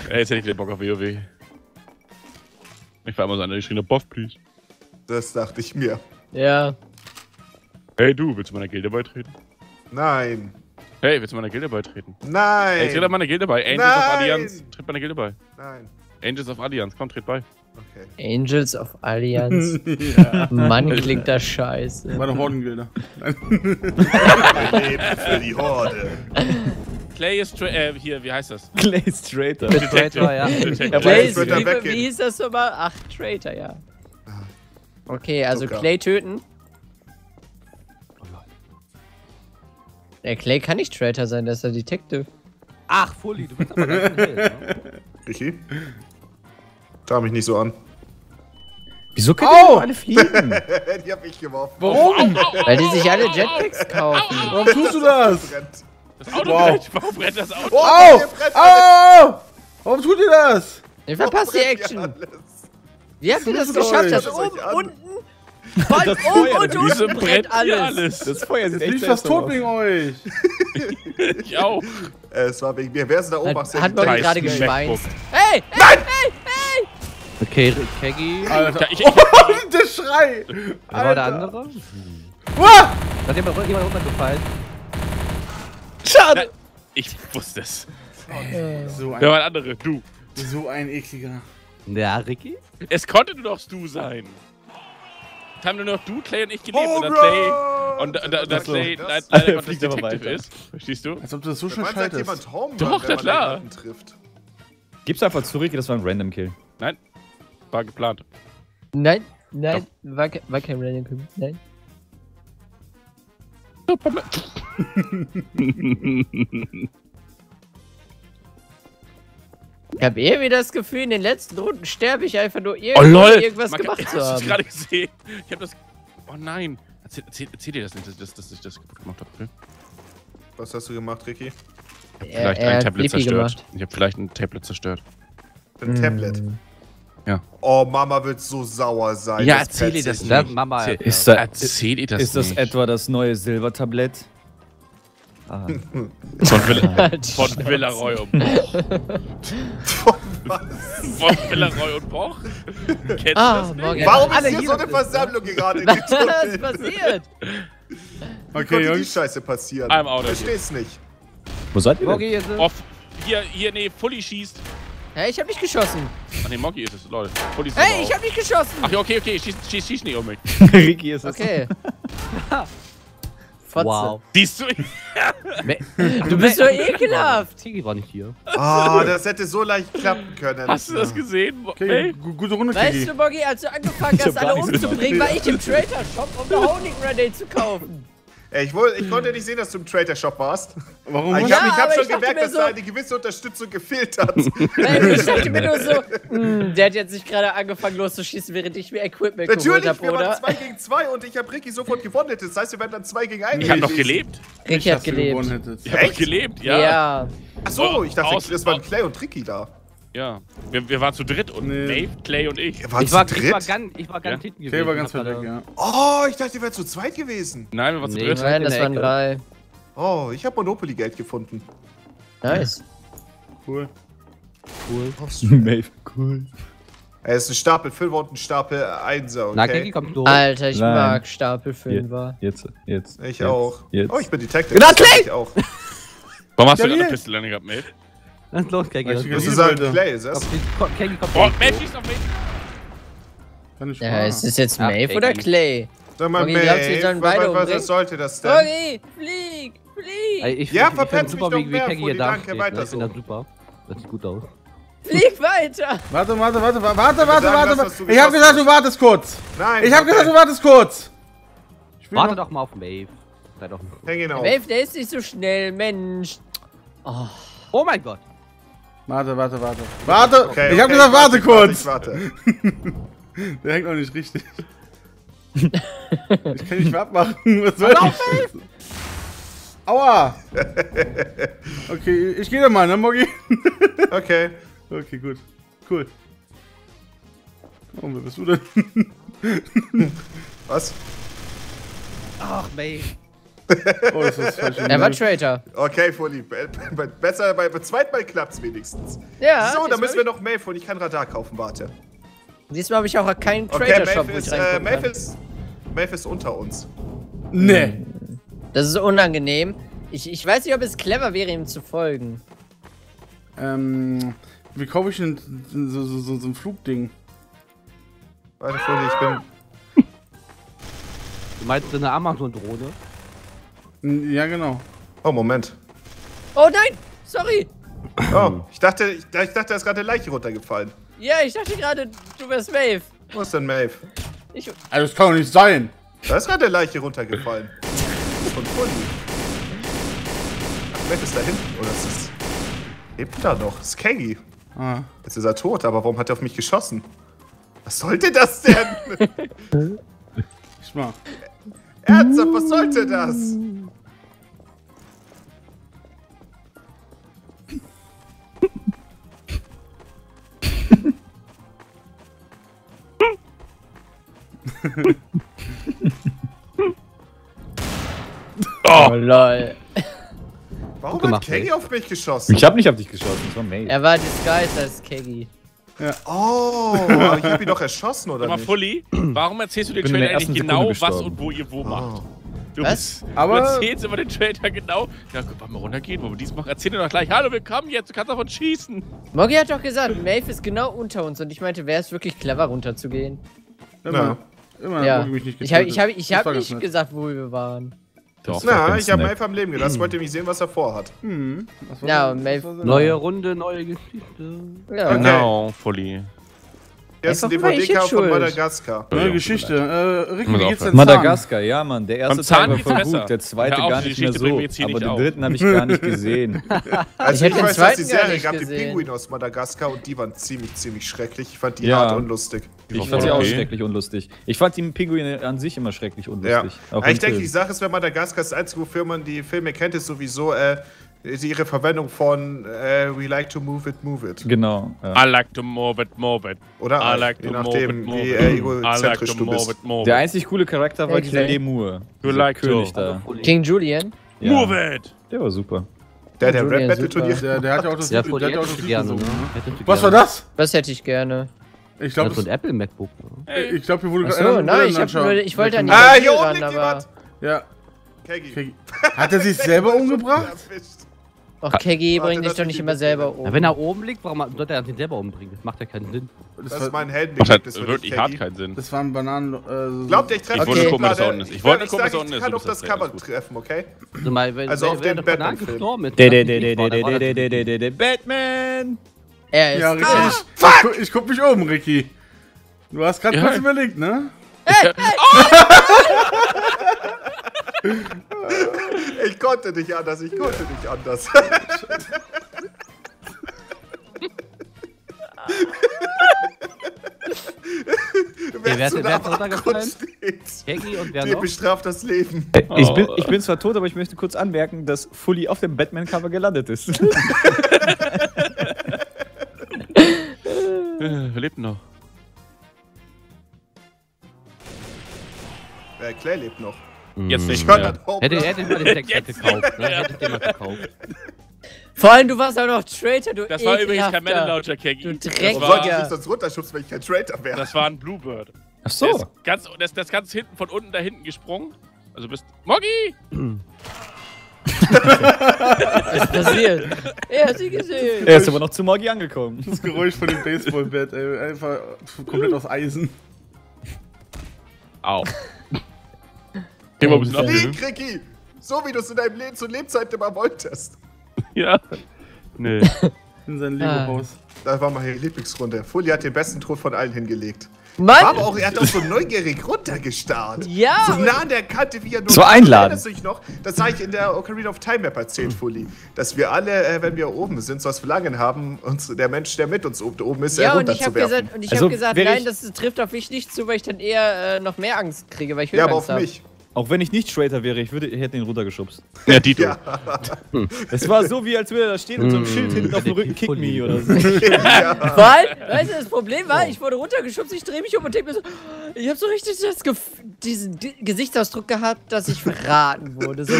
[SPEAKER 1] Ey, jetzt hätte ich wieder Bock auf WoW. Ich war immer so einer, die schrie Boff, please.
[SPEAKER 2] Das dachte ich mir.
[SPEAKER 3] Ja.
[SPEAKER 1] Hey du, willst du meiner Gilde beitreten?
[SPEAKER 2] Nein.
[SPEAKER 1] Hey, willst du meiner Gilde beitreten?
[SPEAKER 2] Nein.
[SPEAKER 1] Hey, tritt meiner Gilde bei. Angels of
[SPEAKER 2] Nein.
[SPEAKER 1] Allianz. Tritt meiner Gilde bei.
[SPEAKER 2] Nein.
[SPEAKER 1] Angels of Allianz, komm, tritt bei.
[SPEAKER 2] Okay.
[SPEAKER 3] Angels of Allianz.
[SPEAKER 6] ja.
[SPEAKER 3] Mann, klingt das scheiße.
[SPEAKER 6] Meine Hordengilde.
[SPEAKER 2] Leben für die Horde.
[SPEAKER 1] Clay ist, tra- äh, hier, wie heißt das?
[SPEAKER 5] Clay Straighter.
[SPEAKER 4] Traitor, ja.
[SPEAKER 1] Detective.
[SPEAKER 5] Ja,
[SPEAKER 3] Clay,
[SPEAKER 2] er
[SPEAKER 3] wie, wie hieß das nochmal? Ach, Traitor, ja. Okay, also
[SPEAKER 2] Zucker.
[SPEAKER 3] Clay töten. Der Clay kann nicht Traitor sein, der ist der Detective.
[SPEAKER 4] Ach, Fully, du bist aber ganz Held, ne?
[SPEAKER 2] Ricky? Schau mich nicht so an.
[SPEAKER 5] Wieso können die alle fliegen?
[SPEAKER 2] die hab ich geworfen.
[SPEAKER 6] Warum?
[SPEAKER 3] Weil die sich alle Jetpacks kaufen.
[SPEAKER 6] Warum tust du das?
[SPEAKER 2] Brennt.
[SPEAKER 1] Das Auto
[SPEAKER 6] Wow.
[SPEAKER 1] brennt. Warum brennt das Auto?
[SPEAKER 2] Oh, ihr
[SPEAKER 6] Au! Warum tut ihr das?
[SPEAKER 3] Ich verpasst die Action. Wie habt ihr das geschafft? Das oben, unten,
[SPEAKER 5] Das
[SPEAKER 3] oben
[SPEAKER 5] Feuer,
[SPEAKER 3] und unten
[SPEAKER 1] brennt
[SPEAKER 3] alles.
[SPEAKER 1] alles?
[SPEAKER 5] Das Feuer sieht echt seltsam
[SPEAKER 6] tot wegen euch.
[SPEAKER 1] Ich auch.
[SPEAKER 2] Äh, es war wegen mir. Wer ist denn da oben?
[SPEAKER 3] Hat, man gerade
[SPEAKER 1] MacBook.
[SPEAKER 3] geschweinst. Hey! Hey! Hey! Hey!
[SPEAKER 4] Okay, Peggy.
[SPEAKER 6] Alter.
[SPEAKER 1] Ich, ich,
[SPEAKER 6] der Schrei!
[SPEAKER 4] Wer war der andere?
[SPEAKER 6] Uah!
[SPEAKER 4] Hat jemand, jemand runtergefallen?
[SPEAKER 1] Na, ich wusste es.
[SPEAKER 6] So
[SPEAKER 1] Wer war
[SPEAKER 6] ein,
[SPEAKER 1] der andere? Du.
[SPEAKER 6] so ein ekliger.
[SPEAKER 4] Ja, Ricky?
[SPEAKER 1] Es konnte nur noch du sein. Es haben nur noch du, Clay und ich gelebt.
[SPEAKER 2] Home
[SPEAKER 1] und da Clay, und, da- da- da
[SPEAKER 2] Was
[SPEAKER 1] Clay
[SPEAKER 2] das?
[SPEAKER 1] leider
[SPEAKER 5] aber
[SPEAKER 1] Detective ist. Verstehst du?
[SPEAKER 6] Als ob du das so schnell schaltest.
[SPEAKER 1] Doch, na klar.
[SPEAKER 2] trifft?
[SPEAKER 5] Gib's einfach zu Ricky, das war ein Random Kill.
[SPEAKER 1] Nein. War geplant.
[SPEAKER 3] Nein, nein, war, ke- war kein Random Kill. Nein. Ich habe irgendwie das Gefühl, in den letzten Runden sterbe ich einfach nur irgendwie
[SPEAKER 1] Oh lol!
[SPEAKER 3] irgendwas
[SPEAKER 1] Man kann-
[SPEAKER 3] gemacht zu
[SPEAKER 1] das
[SPEAKER 3] haben.
[SPEAKER 1] gerade gesehen? Ich hab das. Oh nein. Erzähl, erzähl, erzähl dir das nicht, dass, dass, ich das kaputt gemacht habe. Okay?
[SPEAKER 2] Was hast du gemacht, Ricky?
[SPEAKER 3] Er,
[SPEAKER 1] Vielleicht
[SPEAKER 3] er
[SPEAKER 1] ein
[SPEAKER 3] hat
[SPEAKER 1] Tablet
[SPEAKER 3] Flippy
[SPEAKER 1] zerstört.
[SPEAKER 3] gemacht.
[SPEAKER 1] Ich habe vielleicht ein Tablet zerstört.
[SPEAKER 2] Ein Tablet.
[SPEAKER 1] Ja.
[SPEAKER 2] Oh, Mama wird so sauer sein.
[SPEAKER 1] Ja,
[SPEAKER 2] das
[SPEAKER 1] erzähl ihr das nicht.
[SPEAKER 4] Mama.
[SPEAKER 1] Erzähl-
[SPEAKER 5] Ist da-
[SPEAKER 1] Erzähl ihr das
[SPEAKER 5] ist das
[SPEAKER 1] nicht.
[SPEAKER 5] etwa das neue Silbertablett? Ah.
[SPEAKER 1] Von, Villa,
[SPEAKER 3] Halt
[SPEAKER 1] von Villaroy und Boch. von Villaroy und Boch? Kennst du
[SPEAKER 3] Ah,
[SPEAKER 1] das nicht?
[SPEAKER 3] morgen.
[SPEAKER 2] Warum
[SPEAKER 3] Alle
[SPEAKER 2] ist hier so eine
[SPEAKER 3] sind,
[SPEAKER 2] Versammlung gerade?
[SPEAKER 3] Was ist passiert?
[SPEAKER 2] Wie
[SPEAKER 6] Okay,
[SPEAKER 2] konnte die. Scheiße passieren?
[SPEAKER 1] I'm out of
[SPEAKER 2] Versteh's nicht.
[SPEAKER 5] Wo seid ihr denn?
[SPEAKER 4] Moggy ist
[SPEAKER 1] Off. Hier, hier, nee, Fully schießt.
[SPEAKER 3] Hey, ich hab nicht geschossen.
[SPEAKER 1] Ach nee, Moggy ist es. Fully ist
[SPEAKER 3] Hey, ich
[SPEAKER 1] auch.
[SPEAKER 3] hab nicht geschossen.
[SPEAKER 1] Ach ja, okay, okay, schieß, schieß, schieß nicht um mich.
[SPEAKER 5] Ricky ist es.
[SPEAKER 3] Okay. Fotze.
[SPEAKER 4] Wow.
[SPEAKER 1] Siehst du?
[SPEAKER 3] Du bist so ekelhaft.
[SPEAKER 4] Tigi war nicht hier.
[SPEAKER 2] Ah, das hätte so leicht klappen können.
[SPEAKER 1] Hast du das gesehen?
[SPEAKER 6] Okay, gute Runde,
[SPEAKER 3] Weißt du, Boggy, als du angefangen hast, alle umzubringen, war ich im Trader-Shop, um eine Honig Grenade zu kaufen.
[SPEAKER 2] Ich, wollte, ich konnte nicht sehen, dass du im Trader Shop warst.
[SPEAKER 6] Warum?
[SPEAKER 2] Ich
[SPEAKER 3] Ja,
[SPEAKER 2] habe ich hab schon gemerkt, dass
[SPEAKER 3] so-
[SPEAKER 2] da eine gewisse Unterstützung gefehlt hat.
[SPEAKER 3] Nein, ich dachte mir nur so, hm, der hat jetzt nicht gerade angefangen loszuschießen, während ich mir Equipment geholt
[SPEAKER 2] Natürlich,
[SPEAKER 3] habe,
[SPEAKER 2] wir waren
[SPEAKER 3] oder?
[SPEAKER 2] 2 gegen 2 und ich habe Ricky sofort gewonnen. Das heißt, wir werden dann 2 gegen 1.
[SPEAKER 1] Ich hab noch gelebt.
[SPEAKER 3] Ricky hat gelebt.
[SPEAKER 1] Ich hab
[SPEAKER 2] Echt?
[SPEAKER 1] noch gelebt,
[SPEAKER 3] Ja.
[SPEAKER 1] ja.
[SPEAKER 2] Achso, ich dachte,
[SPEAKER 1] Aus-
[SPEAKER 2] es waren Clay und Ricky da.
[SPEAKER 1] Ja. Wir, wir waren zu dritt und
[SPEAKER 6] Nee.
[SPEAKER 1] Dave, Clay und ich.
[SPEAKER 2] Ihr wart
[SPEAKER 4] Ich war,
[SPEAKER 2] zu
[SPEAKER 4] ich war
[SPEAKER 2] dritt?
[SPEAKER 4] ganz, ich war ganz
[SPEAKER 1] Ja?
[SPEAKER 4] hinten
[SPEAKER 6] Okay, war ganz
[SPEAKER 4] hab
[SPEAKER 6] weit weg, ja.
[SPEAKER 2] Oh, ich dachte, ihr wärt zu zweit gewesen.
[SPEAKER 1] Nein, wir waren zu
[SPEAKER 4] Nee.
[SPEAKER 1] dritt.
[SPEAKER 3] Nein,
[SPEAKER 4] in
[SPEAKER 3] das waren drei.
[SPEAKER 2] Oh, ich habe Monopoly-Geld gefunden.
[SPEAKER 3] Nice.
[SPEAKER 6] Cool.
[SPEAKER 5] Maeve, cool.
[SPEAKER 2] Es ist ein Stapel 5 und ein Stapel 1, okay?
[SPEAKER 4] Na, Kiki kommt durch.
[SPEAKER 3] Alter, ich
[SPEAKER 5] Nein.
[SPEAKER 3] mag Stapelfünfer.
[SPEAKER 5] Jetzt, jetzt.
[SPEAKER 2] Ich
[SPEAKER 5] jetzt,
[SPEAKER 2] auch.
[SPEAKER 5] Jetzt.
[SPEAKER 2] Oh, ich bin Detective.
[SPEAKER 5] Na,
[SPEAKER 2] kann
[SPEAKER 5] Clay!
[SPEAKER 2] Ich auch.
[SPEAKER 1] Warum hast du eine. Pistole gehabt, Mate?
[SPEAKER 4] Dann los,
[SPEAKER 6] ich
[SPEAKER 4] das-
[SPEAKER 2] sagen,
[SPEAKER 6] wollte.
[SPEAKER 2] Clay ist das?
[SPEAKER 1] Oh. Mate schießt auf mich.
[SPEAKER 6] Kann ich
[SPEAKER 3] Ja, ist es jetzt
[SPEAKER 4] Ach,
[SPEAKER 3] Maeve oder. Clay?
[SPEAKER 2] Sag mal,
[SPEAKER 3] Okay,
[SPEAKER 2] Maeve, was, was
[SPEAKER 3] umbringen?
[SPEAKER 2] sollte das denn?
[SPEAKER 3] Doggy, flieg, flieg,
[SPEAKER 4] ich,
[SPEAKER 2] Ja,
[SPEAKER 4] find
[SPEAKER 2] mich doch
[SPEAKER 4] wie,
[SPEAKER 2] mehr, Fuli,
[SPEAKER 4] hier da
[SPEAKER 2] danke,
[SPEAKER 4] steht.
[SPEAKER 2] weiter
[SPEAKER 4] ne? Ich finde
[SPEAKER 2] so.
[SPEAKER 4] das super. Das sieht gut aus.
[SPEAKER 3] flieg weiter.
[SPEAKER 6] Warte, warte, warte, warte, warte, warte, warte.
[SPEAKER 2] was
[SPEAKER 6] Ich hab gesagt, du wartest kurz.
[SPEAKER 2] Nein.
[SPEAKER 6] Ich hab gesagt, du wartest kurz.
[SPEAKER 4] Warte
[SPEAKER 6] noch-
[SPEAKER 4] doch mal auf Maeve. Sei doch.
[SPEAKER 2] Häng ihn auf.
[SPEAKER 3] Maeve, der ist nicht so schnell, Mensch.
[SPEAKER 4] Oh mein Gott.
[SPEAKER 6] Warte, warte, warte. Warte!
[SPEAKER 2] Okay,
[SPEAKER 6] ich hab
[SPEAKER 2] okay,
[SPEAKER 6] gesagt, warte
[SPEAKER 2] ich
[SPEAKER 6] kurz!
[SPEAKER 2] Warte, ich
[SPEAKER 6] Der hängt noch nicht richtig. ich kann nicht mehr abmachen. Was soll ich? Aua! Okay, ich gehe dann mal, ne, Moggi?
[SPEAKER 2] warte. Okay.
[SPEAKER 6] Okay, gut. Cool. Oh, wer bist du denn?
[SPEAKER 2] Was?
[SPEAKER 4] Ach, Maeve.
[SPEAKER 6] Oh, das ist falsch.
[SPEAKER 3] Er war Traitor.
[SPEAKER 2] Okay, be- Besser, bei, beim zweiten Mal klappt's wenigstens.
[SPEAKER 3] Ja.
[SPEAKER 2] so, dann müssen wir noch Maeve und ich kann Radar kaufen, warte.
[SPEAKER 3] Diesmal habe ich auch keinen
[SPEAKER 2] Okay,
[SPEAKER 3] Traitor-Shop,
[SPEAKER 2] Maeve
[SPEAKER 3] wo ich
[SPEAKER 2] ist, äh, Maeve ist, Maeve ist unter uns.
[SPEAKER 6] Nee.
[SPEAKER 3] Das ist unangenehm. Ich, ich weiß nicht, ob es clever wäre, ihm zu folgen.
[SPEAKER 6] Ähm, wie kaufe ich denn so, so, so, so ein Flugding?
[SPEAKER 2] Warte, Fuli, ich bin...
[SPEAKER 4] Du meinst eine Amazon-Drohne?
[SPEAKER 6] Ja, genau.
[SPEAKER 2] Oh, Moment.
[SPEAKER 3] Oh nein! Sorry!
[SPEAKER 2] Oh, ich dachte, ich, ich dachte, da ist gerade eine Leiche runtergefallen.
[SPEAKER 3] Ja, ich dachte gerade, du wärst Maeve.
[SPEAKER 2] Wo ist denn Maeve?
[SPEAKER 3] Ich,
[SPEAKER 6] Also, das kann doch nicht sein.
[SPEAKER 2] Da ist gerade eine Leiche runtergefallen. Von. Ach, Maeve ist da hinten, oder ist das... Lebt da noch? Das ist Keggy.
[SPEAKER 6] Ah.
[SPEAKER 2] Jetzt ist er tot, aber warum hat er auf mich geschossen? Was sollte das denn?
[SPEAKER 6] Ich mal.
[SPEAKER 2] Ernsthaft, was sollte das?
[SPEAKER 1] Oh,
[SPEAKER 3] oh lol.
[SPEAKER 2] Warum
[SPEAKER 4] Gut
[SPEAKER 2] hat
[SPEAKER 4] gemacht,
[SPEAKER 2] Keggy
[SPEAKER 4] ey.
[SPEAKER 2] auf mich geschossen?
[SPEAKER 5] Ich hab nicht auf dich geschossen, das war Maeve.
[SPEAKER 3] Er war disguised als Keggy.
[SPEAKER 2] Oh, aber ich hab ihn doch erschossen, oder
[SPEAKER 1] mal,
[SPEAKER 2] nicht?
[SPEAKER 1] Fully, warum erzählst du den Trailer eigentlich genau,
[SPEAKER 5] Sekunde
[SPEAKER 1] was
[SPEAKER 5] gestorben.
[SPEAKER 1] und wo ihr wo macht?
[SPEAKER 2] Oh.
[SPEAKER 1] Du,
[SPEAKER 3] Was?
[SPEAKER 1] du
[SPEAKER 6] Aber
[SPEAKER 1] erzählst immer den Trailer genau. Ja, guck, wollen wir runtergehen, wo wir dies machen? Erzähl dir doch gleich, hallo, willkommen jetzt, du kannst davon schießen.
[SPEAKER 3] Moggy hat doch gesagt, Maeve ist genau unter uns und ich meinte, wäre es wirklich clever runterzugehen?
[SPEAKER 6] immer, immer
[SPEAKER 3] Ja.
[SPEAKER 6] ich mich nicht
[SPEAKER 3] Ich habe
[SPEAKER 6] getötet.
[SPEAKER 3] ich hab, ich hab nicht gesagt, wo wir waren.
[SPEAKER 5] Das
[SPEAKER 2] Na, ich habe. Maeve am Leben gelassen, wollte mich sehen, was er vorhat.
[SPEAKER 6] Hm,
[SPEAKER 3] Ja, und
[SPEAKER 4] Neue Runde, neue Geschichte.
[SPEAKER 3] Ja.
[SPEAKER 2] Okay.
[SPEAKER 1] Genau, Fully.
[SPEAKER 2] Ist ein
[SPEAKER 3] ich
[SPEAKER 2] DVD-Cover
[SPEAKER 3] jetzt
[SPEAKER 2] von. Madagaskar.
[SPEAKER 6] Neue
[SPEAKER 1] Ja,
[SPEAKER 6] Geschichte. Äh, Ricky,
[SPEAKER 1] Muss
[SPEAKER 6] wie geht's denn
[SPEAKER 5] Madagaskar, ja, Mann. Der erste Teil war voll gut, der zweite
[SPEAKER 1] auf,
[SPEAKER 5] gar nicht mehr so. Aber den
[SPEAKER 1] auf.
[SPEAKER 5] dritten habe ich gar nicht gesehen.
[SPEAKER 2] Also
[SPEAKER 3] Ich
[SPEAKER 2] ich,
[SPEAKER 3] hätte den
[SPEAKER 2] weiß, dass die Serie gab, die. Pinguine aus Madagaskar und die waren ziemlich, ziemlich schrecklich. Ich fand die
[SPEAKER 5] Ja.
[SPEAKER 2] hart unlustig.
[SPEAKER 5] Ich fand sie
[SPEAKER 1] voll
[SPEAKER 5] auch
[SPEAKER 1] okay.
[SPEAKER 5] schrecklich unlustig. Ich fand die Pinguine an sich immer schrecklich
[SPEAKER 2] Ja.
[SPEAKER 5] unlustig. Im
[SPEAKER 2] ich denke,
[SPEAKER 5] Film.
[SPEAKER 2] die Sache ist, wenn Madagaskar das einzige, wofür man die Filme kennt, ist sowieso äh, ihre Verwendung von äh, We like to move it, move it.
[SPEAKER 5] Genau. Ja.
[SPEAKER 1] I like to move it, move it.
[SPEAKER 2] Oder?
[SPEAKER 1] I like
[SPEAKER 2] Je
[SPEAKER 1] to move
[SPEAKER 2] nachdem,
[SPEAKER 1] it, move
[SPEAKER 2] wie
[SPEAKER 1] it.
[SPEAKER 2] äh,
[SPEAKER 1] I like
[SPEAKER 2] egozentrisch
[SPEAKER 1] to
[SPEAKER 2] du
[SPEAKER 1] move
[SPEAKER 2] bist.
[SPEAKER 1] it, move
[SPEAKER 5] Der
[SPEAKER 1] it.
[SPEAKER 5] einzig coole Charakter war dieser. Lemur.
[SPEAKER 1] You like to.
[SPEAKER 5] König da.
[SPEAKER 3] King Julian?
[SPEAKER 5] Ja.
[SPEAKER 1] Move it!
[SPEAKER 5] Der war super.
[SPEAKER 2] Der, der
[SPEAKER 3] Julian,
[SPEAKER 2] Rap-Battle-Turnier.
[SPEAKER 3] super.
[SPEAKER 6] Der, der hat ja auch das
[SPEAKER 4] Ja,
[SPEAKER 6] der hat ja auch das
[SPEAKER 4] gerne, ne?
[SPEAKER 6] Was war das?
[SPEAKER 3] Was hätte ich gerne?
[SPEAKER 6] Ich
[SPEAKER 4] Ja,
[SPEAKER 6] glaube,
[SPEAKER 4] so ein Apple MacBook. Ne?
[SPEAKER 6] ich glaube, hier wurde
[SPEAKER 3] Achso,
[SPEAKER 6] gerade einer
[SPEAKER 3] nein, ich, hab ich wollte an die
[SPEAKER 2] Ah, hier oben liegt jemand!
[SPEAKER 6] Ja,
[SPEAKER 2] Keggy.
[SPEAKER 6] okay. Hat er sich selber umgebracht?
[SPEAKER 3] Och, Keggy,
[SPEAKER 2] Warte,
[SPEAKER 3] bring dich doch nicht
[SPEAKER 2] die
[SPEAKER 3] immer selber um.
[SPEAKER 4] Ja, wenn er oben liegt, warum sollte er sich selber umbringen? Das macht ja keinen Sinn.
[SPEAKER 2] Das ist mein
[SPEAKER 1] Das hat wirklich hart keinen Sinn.
[SPEAKER 6] Das waren Bananen. Äh, so-
[SPEAKER 2] Glaubt ihr, ich treffe
[SPEAKER 1] Ich wollte gucken, dass er unten ist. Ich wollte nur
[SPEAKER 2] Ich
[SPEAKER 1] gucken, dass er
[SPEAKER 2] sag,
[SPEAKER 1] unten
[SPEAKER 2] ich
[SPEAKER 1] ist.
[SPEAKER 2] kann
[SPEAKER 1] Du
[SPEAKER 2] auf das Cover treffen, okay?
[SPEAKER 4] Also, mal, wenn,
[SPEAKER 2] Also auf den Batman-Film.
[SPEAKER 5] Batman!
[SPEAKER 3] Er ist...
[SPEAKER 6] Ja, Ricky.
[SPEAKER 3] Ah,
[SPEAKER 6] Ich, ich, gu- ich guck mich um, Ricky. Du hast gerade
[SPEAKER 1] Ja.
[SPEAKER 6] kurz überlegt, ne?
[SPEAKER 2] Ich konnte nicht anders, ich konnte nicht anders.
[SPEAKER 4] wer
[SPEAKER 2] Wer
[SPEAKER 4] wer ist runtergefallen? Keggy und wer
[SPEAKER 2] dir
[SPEAKER 4] noch?
[SPEAKER 2] bestraft das Leben.
[SPEAKER 5] Ich bin, ich bin zwar tot, aber ich möchte kurz anmerken, dass Fully auf dem Batman-Cover gelandet ist.
[SPEAKER 1] Äh, lebt noch.
[SPEAKER 2] Äh, Clay lebt noch.
[SPEAKER 1] Jetzt nicht
[SPEAKER 2] Ich höre
[SPEAKER 1] mehr.
[SPEAKER 2] das Hope.
[SPEAKER 4] Hätte, hätte ich mal den Deck gekauft, ne? Hätte ich den mal gekauft.
[SPEAKER 3] Vor allem, du warst auch noch Traitor, du
[SPEAKER 1] Das war übrigens kein
[SPEAKER 3] ekelhafter.
[SPEAKER 1] Metal-Launcher, Keggy.
[SPEAKER 3] Du Dreckiger.
[SPEAKER 2] Warum sollte ich dich sonst runterschubsen, wenn ich kein Traitor wäre?
[SPEAKER 1] das war ein Bluebird.
[SPEAKER 5] Ach
[SPEAKER 1] Der ist ganz, das, das ganz hinten von unten da hinten gesprungen. Also bist. Moggi!
[SPEAKER 3] Was ist passiert? Er hat sie gesehen.
[SPEAKER 5] Er ist aber noch zu Morgi angekommen.
[SPEAKER 6] Das Geräusch von dem Baseballbett, ey. Einfach komplett aus Eisen.
[SPEAKER 1] Au. Geh mal ein bisschen ab.
[SPEAKER 2] Ricky! So wie du es in deinem Leben zu Lebzeiten immer wolltest.
[SPEAKER 1] Ja. Nee.
[SPEAKER 6] In sein
[SPEAKER 3] Ah.
[SPEAKER 6] Lego-Haus.
[SPEAKER 2] Das war meine Lieblingsrunde. Fully hat den besten Tod von allen hingelegt. War aber
[SPEAKER 3] Mann!
[SPEAKER 2] auch, er hat auch so neugierig runtergestarrt.
[SPEAKER 3] Ja!
[SPEAKER 2] So nah an der Kante, wie er nur.
[SPEAKER 5] Das einladend.
[SPEAKER 2] Erinnerst du dich noch? Das habe ich in der Ocarina of Time Map erzählt, Fully. Dass wir alle, äh, wenn wir oben sind, so was Verlangen haben, uns, der Mensch, der mit uns oben oben ist, äh,
[SPEAKER 3] Ja, und ich habe gesagt, und ich
[SPEAKER 5] Also,
[SPEAKER 3] hab gesagt nein,
[SPEAKER 5] ich-
[SPEAKER 3] das trifft auf mich nicht zu, weil ich dann eher äh, noch mehr Angst kriege, weil ich
[SPEAKER 2] Ja, aber auf
[SPEAKER 3] hab.
[SPEAKER 2] mich.
[SPEAKER 5] Auch wenn ich nicht Traitor wäre, ich, würde, ich hätte ihn runtergeschubst.
[SPEAKER 1] Ja, Dito.
[SPEAKER 2] Ja.
[SPEAKER 5] Es war so, wie als würde er da stehen und so ein
[SPEAKER 4] Mm.
[SPEAKER 5] Schild hinten auf dem Rücken Kick Me oder so.
[SPEAKER 3] Vor allem, weißt du, das Problem war, ich wurde runtergeschubst, ich drehe mich um und denke mir so, ich habe so richtig das Gef diesen G Gesichtsausdruck gehabt, dass ich verraten wurde. So,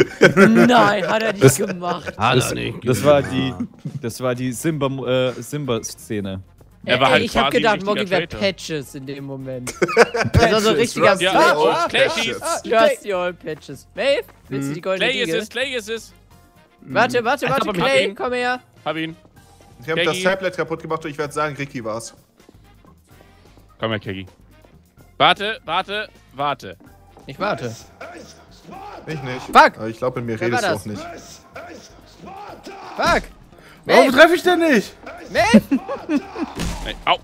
[SPEAKER 3] nein, hat er nicht
[SPEAKER 5] Das-
[SPEAKER 3] gemacht.
[SPEAKER 4] Hat
[SPEAKER 5] Das,
[SPEAKER 4] er nicht.
[SPEAKER 5] das war die, das war die Simba, äh, Simba-Szene.
[SPEAKER 1] Er war
[SPEAKER 3] Ey,
[SPEAKER 1] halt
[SPEAKER 3] ich habe
[SPEAKER 1] quasi ein
[SPEAKER 3] gedacht, Moggy wäre. Patches in dem Moment. das war so ein richtiger
[SPEAKER 2] Rusty
[SPEAKER 1] Ja,
[SPEAKER 2] old
[SPEAKER 1] oh, Clay.
[SPEAKER 3] Trust your Patches. Maeve, willst du die goldene
[SPEAKER 1] Clay ist es, Clay ist es.
[SPEAKER 3] Warte, warte, warte,
[SPEAKER 4] er
[SPEAKER 3] Clay,
[SPEAKER 1] ihn-
[SPEAKER 3] komm her.
[SPEAKER 1] Hab ihn.
[SPEAKER 2] Ich habe das
[SPEAKER 1] Peggy.
[SPEAKER 2] Tablet kaputt gemacht und ich werde sagen, Ricky war's.
[SPEAKER 1] Komm her, Keggy. Warte, warte, warte.
[SPEAKER 3] Ich warte.
[SPEAKER 2] Ich nicht.
[SPEAKER 3] Fuck.
[SPEAKER 2] Aber ich glaube, in mir
[SPEAKER 3] Wer
[SPEAKER 2] redest du
[SPEAKER 3] das?
[SPEAKER 2] auch nicht.
[SPEAKER 3] Fuck.
[SPEAKER 6] Warum treffe ich denn nicht?
[SPEAKER 3] Maeve.
[SPEAKER 1] Nee, au.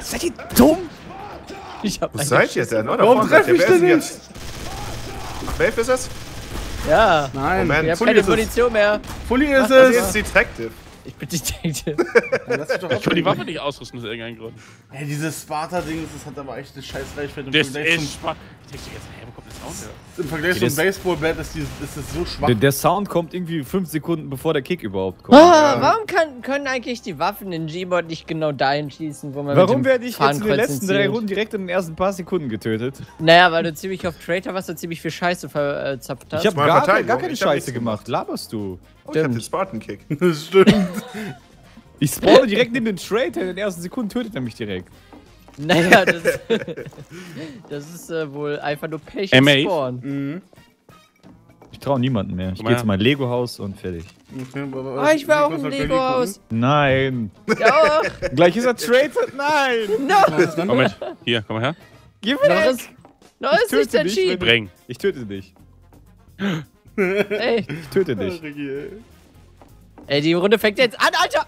[SPEAKER 5] Seid ihr dumm?
[SPEAKER 3] Ich hab
[SPEAKER 2] Wo
[SPEAKER 3] einen
[SPEAKER 2] seid ihr denn? Da
[SPEAKER 6] Warum treffe ich denn nicht?
[SPEAKER 2] jetzt? Maeve ist es?
[SPEAKER 3] Ja.
[SPEAKER 6] Nein,
[SPEAKER 2] Moment.
[SPEAKER 3] Ich hab
[SPEAKER 6] Fully
[SPEAKER 3] keine
[SPEAKER 6] ist es.
[SPEAKER 3] Munition mehr.
[SPEAKER 6] Fully ist
[SPEAKER 2] Das
[SPEAKER 6] es.
[SPEAKER 2] ist Detective.
[SPEAKER 3] Ich bin Detective.
[SPEAKER 6] Ja,
[SPEAKER 1] Ich kann die. Waffe nicht ausrüsten aus irgendeinem Grund.
[SPEAKER 6] Ey, dieses Sparta-Ding, das hat aber echt eine scheiß Reichweite. Im
[SPEAKER 1] Das ist schwach. Ich denke jetzt, hä, wo kommt das Sound her?
[SPEAKER 6] im Vergleich
[SPEAKER 5] Das-
[SPEAKER 6] zum Baseballbat ist, ist das so schwach.
[SPEAKER 5] Der, der Sound kommt irgendwie fünf Sekunden bevor der Kick überhaupt kommt.
[SPEAKER 3] Ah, warum kann, können eigentlich die Waffen in Gmod nicht genau dahin schießen, wo man
[SPEAKER 5] Warum
[SPEAKER 3] mit dem
[SPEAKER 5] werde ich jetzt in den letzten drei? Runden direkt in den ersten paar Sekunden getötet?
[SPEAKER 3] Naja, weil du ziemlich auf Traitor warst und ziemlich viel Scheiße verzapft hast.
[SPEAKER 5] Ich habe
[SPEAKER 2] Meine
[SPEAKER 5] gar, gar keine
[SPEAKER 2] Ich hab
[SPEAKER 5] Scheiße gemacht. Laberst du?
[SPEAKER 2] Oh, ich hab den Spartan Kick.
[SPEAKER 6] Das stimmt.
[SPEAKER 5] Ich spawne direkt neben den Traitor, in den ersten Sekunden tötet er mich direkt.
[SPEAKER 3] Naja, das, das ist äh, wohl einfach nur Pech
[SPEAKER 1] MA?
[SPEAKER 3] im Spawn.
[SPEAKER 6] Mhm.
[SPEAKER 5] Ich traue niemanden mehr. Ich gehe zu meinem Lego-Haus und fertig.
[SPEAKER 6] Okay, aber-
[SPEAKER 3] Ah, ich war auch im Lego-Haus.
[SPEAKER 5] Nein.
[SPEAKER 3] Ja, auch.
[SPEAKER 5] Gleich ist er Traitor. Nein.
[SPEAKER 3] No,
[SPEAKER 1] Komm mit. Hier, komm mal her.
[SPEAKER 5] Geh
[SPEAKER 3] noch
[SPEAKER 5] weg.
[SPEAKER 3] ist, noch ist
[SPEAKER 5] dich,
[SPEAKER 3] entschieden.
[SPEAKER 1] Bring.
[SPEAKER 5] Ich töte dich.
[SPEAKER 3] Ey,
[SPEAKER 5] Ich töte dich.
[SPEAKER 6] Ey.
[SPEAKER 3] die Runde fängt jetzt an, Alter!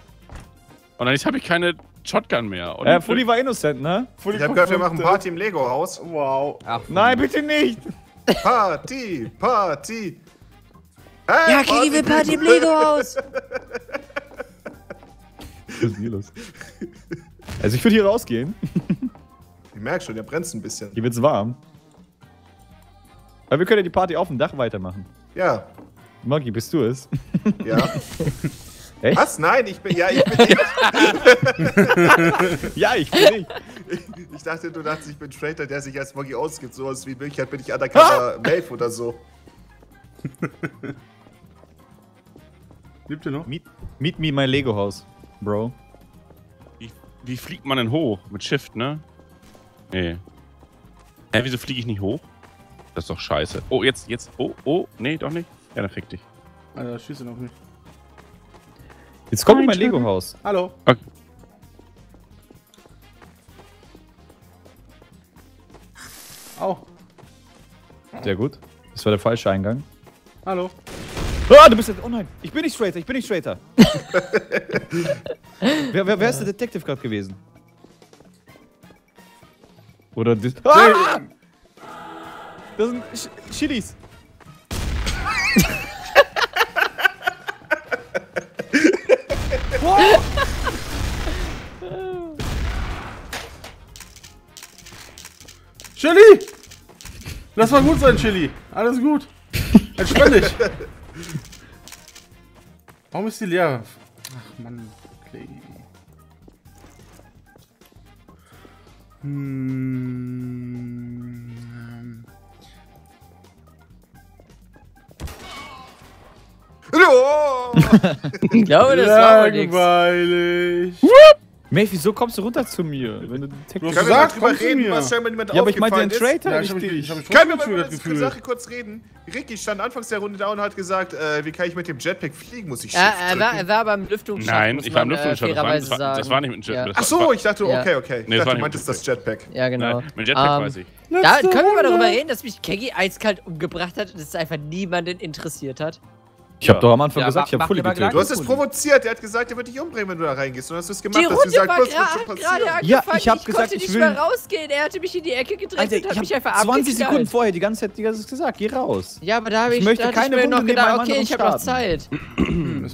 [SPEAKER 1] Und dann jetzt habe ich keine Shotgun mehr. Und
[SPEAKER 5] Äh, Fully war innocent, ne?
[SPEAKER 6] Fully
[SPEAKER 2] Ich hab gehört, wir machen. Party im Lego-Haus.
[SPEAKER 6] Wow.
[SPEAKER 4] Ach,
[SPEAKER 5] Nein, bitte nicht.
[SPEAKER 2] Party, Party. Hey,
[SPEAKER 3] Ja, Kiki will Party im Lego-Haus.
[SPEAKER 5] Was ist hier los? Also ich würde hier rausgehen.
[SPEAKER 2] Ich merk schon, der brennt ein bisschen.
[SPEAKER 5] Hier wird's warm. Aber wir können ja die Party auf dem Dach weitermachen.
[SPEAKER 2] Ja,
[SPEAKER 5] Maggi, bist du es?
[SPEAKER 2] ja.
[SPEAKER 5] Echt?
[SPEAKER 2] Was? Nein, ich bin, ja, ich bin nicht.
[SPEAKER 5] Ja, ich bin nicht.
[SPEAKER 2] Ich dachte, du dachtest, ich bin Traitor, der sich als Moggy ausgibt. Sowas wie in Wirklichkeit bin ich Undercover Maeve oder so.
[SPEAKER 6] Lebt ihr noch?
[SPEAKER 5] Meet, meet me in my Lego-Haus, Bro.
[SPEAKER 1] Wie, wie fliegt man denn hoch? Mit Shift, ne? Nee. Hä, wieso fliege ich nicht hoch? Das ist doch scheiße. Oh, jetzt, jetzt. Oh, oh. Nee, doch nicht. Ja, dann fick dich.
[SPEAKER 6] Alter, schieße noch nicht.
[SPEAKER 5] Jetzt komm in mein Lego-Haus.
[SPEAKER 6] Hallo.
[SPEAKER 1] Okay.
[SPEAKER 6] Au.
[SPEAKER 5] Sehr gut. Das war der falsche Eingang.
[SPEAKER 6] Hallo.
[SPEAKER 5] Ah, du bist jetzt. Oh nein, ich bin nicht Traitor, ich bin nicht Traitor. wer, wer, wer ist der Detective gerade gewesen? Oder das. Ah! Das sind Ch Chilis.
[SPEAKER 6] Chili! Lass mal gut sein, Chili. Alles gut. Entspann dich. Warum ist die leer? Ach Mann, Clay. Hm.
[SPEAKER 3] Ich glaube, das war wohl nix.
[SPEAKER 6] Langweilig.
[SPEAKER 5] Mate, wieso kommst du runter zu mir? Wenn du den Tech
[SPEAKER 6] Du hast gesagt,
[SPEAKER 2] drüber reden,
[SPEAKER 6] mir.
[SPEAKER 2] was scheinbar niemand
[SPEAKER 5] ja, aber ich meinte den? Traitor,
[SPEAKER 6] Ja,
[SPEAKER 5] nicht
[SPEAKER 6] ich hab mich,
[SPEAKER 5] dich.
[SPEAKER 6] ich hab mich
[SPEAKER 2] Können wir mal über die Sache kurz reden? Ricky stand anfangs der Runde da und hat gesagt, äh, wie kann ich mit dem Jetpack fliegen? Muss ich
[SPEAKER 3] Ja,
[SPEAKER 2] Shift
[SPEAKER 3] er war,
[SPEAKER 2] drücken?
[SPEAKER 3] er war beim Lüftungsschacht.
[SPEAKER 1] Nein, ich war im
[SPEAKER 3] man, äh,
[SPEAKER 1] Lüftungsschacht. Das, war- das, war- war nicht mit dem
[SPEAKER 3] Ja.
[SPEAKER 1] Jet.
[SPEAKER 2] Ach so, ich dachte,
[SPEAKER 3] Ja.
[SPEAKER 2] okay, okay. Ich
[SPEAKER 1] Nee, das
[SPEAKER 2] dachte,
[SPEAKER 1] war
[SPEAKER 2] du
[SPEAKER 1] nicht
[SPEAKER 2] meintest
[SPEAKER 1] mit
[SPEAKER 2] das Jetpack.
[SPEAKER 3] Ja, genau.
[SPEAKER 1] Nein, mit Jetpack
[SPEAKER 3] Ähm,
[SPEAKER 1] weiß ich.
[SPEAKER 3] Da können wir mal darüber reden, dass mich Keggy eiskalt umgebracht hat und es einfach niemanden interessiert hat.
[SPEAKER 5] Ich hab doch am Anfang
[SPEAKER 4] Ja,
[SPEAKER 5] gesagt, ich
[SPEAKER 4] mach-
[SPEAKER 5] hab Fully getötet.
[SPEAKER 2] Du hast es provoziert. Er hat gesagt, er wird dich umbringen, wenn du da reingehst. Und hast du es gemacht.
[SPEAKER 3] Die
[SPEAKER 2] hast du
[SPEAKER 3] Runde
[SPEAKER 2] gesagt,
[SPEAKER 3] war gerade angefangen.
[SPEAKER 5] Ja, ich hab
[SPEAKER 3] ich
[SPEAKER 5] gesagt,
[SPEAKER 3] konnte
[SPEAKER 5] ich
[SPEAKER 3] nicht
[SPEAKER 5] will-
[SPEAKER 3] mehr rausgehen. Er hatte mich in die Ecke gedrängt
[SPEAKER 5] Alter,
[SPEAKER 3] und hat mich einfach
[SPEAKER 5] 20
[SPEAKER 3] abgeknallt.
[SPEAKER 5] Sekunden vorher die ganze Zeit die ganze Zeit gesagt, geh raus.
[SPEAKER 3] Ja, aber da habe
[SPEAKER 5] Ich
[SPEAKER 3] ich,
[SPEAKER 5] möchte
[SPEAKER 3] da hatte ich
[SPEAKER 5] keine
[SPEAKER 3] mir
[SPEAKER 5] Runde
[SPEAKER 3] noch gedacht, okay, ich habe noch. Zeit.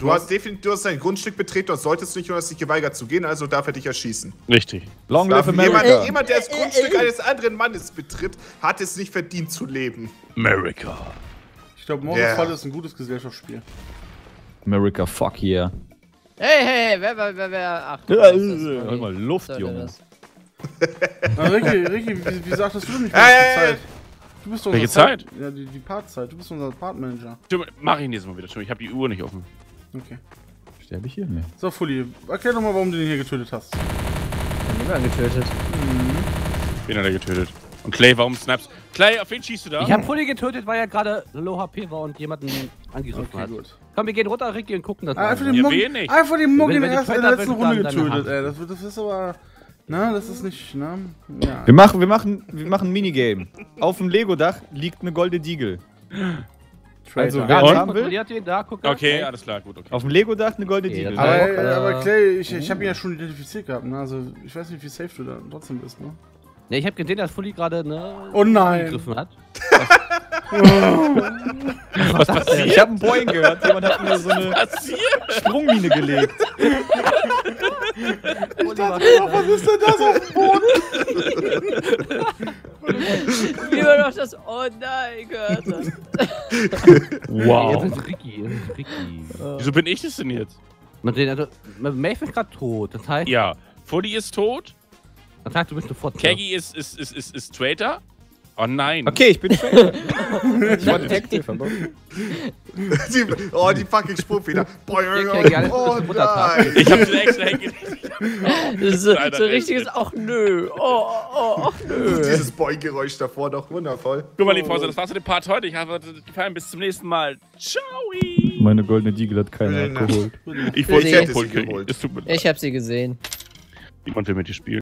[SPEAKER 2] Du hast definitiv du hast dein Grundstück betreten und solltest nicht und hast dich geweigert zu gehen, also darf er dich erschießen.
[SPEAKER 1] Richtig.
[SPEAKER 5] Long live
[SPEAKER 2] jemand,
[SPEAKER 5] America.
[SPEAKER 2] jemand, der das Grundstück eines anderen Mannes betritt, hat es nicht verdient zu leben.
[SPEAKER 1] America.
[SPEAKER 6] Ich glaube, Morgen
[SPEAKER 2] Yeah.
[SPEAKER 6] Fall ist ein gutes Gesellschaftsspiel.
[SPEAKER 5] America, fuck yeah.
[SPEAKER 3] Hey, hey, hey, wer, wer, wer, wer, ach.
[SPEAKER 5] Hör mal, Luft, Junge.
[SPEAKER 6] Na, Ricky, Ricky, wie, wie sagtest du nicht
[SPEAKER 2] Hey,
[SPEAKER 6] die
[SPEAKER 2] hey,
[SPEAKER 6] Zeit? Du bist unser
[SPEAKER 1] Welche Zeit?
[SPEAKER 6] Ja, die, die Partzeit. Du bist unser Partmanager.
[SPEAKER 1] Mach ich nächstes Mal wieder. Ich habe die Uhr nicht offen.
[SPEAKER 6] Okay.
[SPEAKER 5] Sterbe ich hier? Nee.
[SPEAKER 6] So, Fully, erklär doch mal, warum du den hier getötet hast.
[SPEAKER 3] Niemand getötet.
[SPEAKER 1] Wen hat er getötet? Und Clay, warum snaps? Clay, auf wen schießt du da?
[SPEAKER 4] Ich hab Fully getötet, weil er gerade low HP war und jemanden angegriffen
[SPEAKER 6] Okay,
[SPEAKER 4] hat.
[SPEAKER 6] gut.
[SPEAKER 4] Komm, wir gehen runter, Ricky, und gucken das
[SPEAKER 6] Ah, einfach den
[SPEAKER 1] wenig.
[SPEAKER 6] einfach den
[SPEAKER 4] wenn die
[SPEAKER 6] erst in der letzten Runde getötet, ey. Das, das ist aber. Na, das ist nicht, ne? Ja.
[SPEAKER 5] Wir machen, wir machen, wir machen ein Minigame. Auf dem Lego-Dach liegt eine goldene Diegel. Also, wer
[SPEAKER 1] Und?
[SPEAKER 5] haben will,
[SPEAKER 4] den, da, guck
[SPEAKER 1] Okay, alles klar, gut, okay.
[SPEAKER 5] auf dem Lego-Dach eine goldene
[SPEAKER 4] Okay,
[SPEAKER 5] Diegel.
[SPEAKER 4] das
[SPEAKER 6] Aber,
[SPEAKER 4] äh,
[SPEAKER 6] aber Clay, ich, ich habe ihn ja schon identifiziert gehabt, ne? Also, ich weiß nicht, wie safe du da trotzdem bist, ne?
[SPEAKER 4] Ne, ich hab gesehen, dass Fully gerade ne,
[SPEAKER 6] Oh nein!
[SPEAKER 4] angegriffen hat.
[SPEAKER 1] Was passiert?
[SPEAKER 5] Ich habe einen Boing gehört. Jemand hat mir so eine
[SPEAKER 1] passiert?
[SPEAKER 5] Sprungmine gelegt.
[SPEAKER 6] was ist denn das auf dem Boden?
[SPEAKER 3] Wie man doch das Oh nein gehört hat.
[SPEAKER 4] Jetzt
[SPEAKER 1] Wow.
[SPEAKER 4] ist Ricky, jetzt ist Ricky.
[SPEAKER 1] Wieso bin ich das denn jetzt?
[SPEAKER 4] Man also, Maeve ist gerade tot. Das heißt,
[SPEAKER 1] Ja. Fully ist tot.
[SPEAKER 4] Das heißt, du bist sofort.
[SPEAKER 1] Keggy ist, ist, ist, ist, ist Traitor. Oh nein.
[SPEAKER 5] Okay, ich bin Traitor. ich war Detective.
[SPEAKER 2] Die, oh, die fucking Sprungfeder.
[SPEAKER 4] Alles
[SPEAKER 2] oh nein.
[SPEAKER 1] Ich hab den extra hingelegt.
[SPEAKER 3] Ist so,
[SPEAKER 1] echt.
[SPEAKER 3] richtiges Ach nö. Oh, oh, oh, ach nö.
[SPEAKER 2] Dieses Boing-Geräusch davor noch wundervoll.
[SPEAKER 1] Guck mal, liebe Freunde, das war's mit dem Part heute. Ich hoffe, es gefallen. Bis zum nächsten Mal. Ciao.
[SPEAKER 5] Meine goldene Diegel hat keiner geholt.
[SPEAKER 1] Ich wollte
[SPEAKER 3] Ich
[SPEAKER 1] sie
[SPEAKER 2] geholt.
[SPEAKER 1] Es tut mir leid.
[SPEAKER 3] Ich hab sie gesehen.
[SPEAKER 1] Niemand will mit dir spielen.